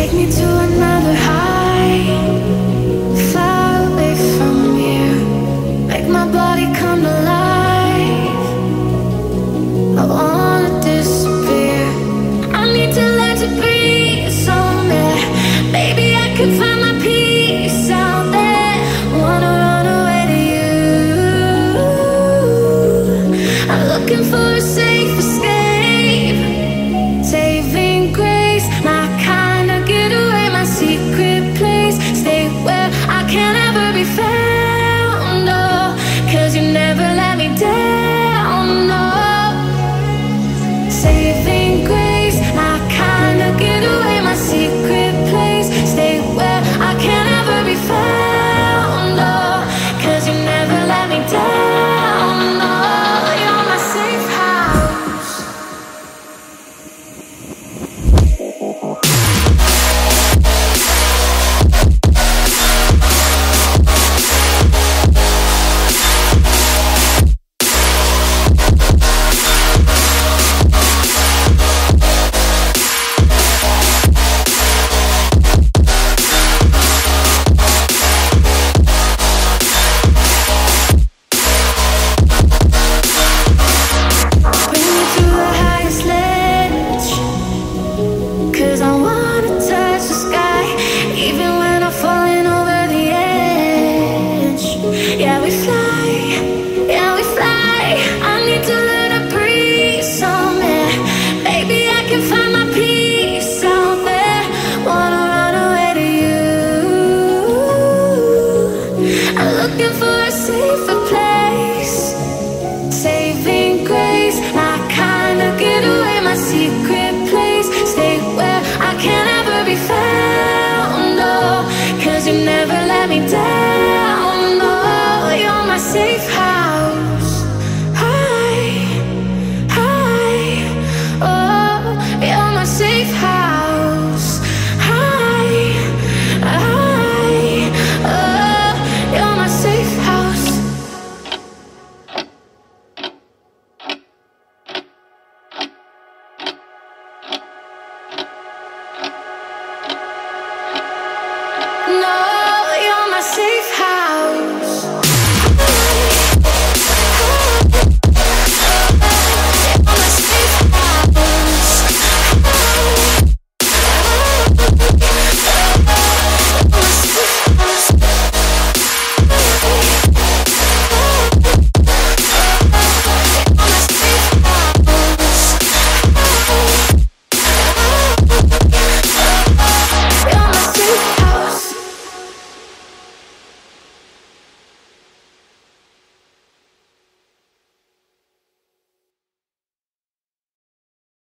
Take me to another high, We No.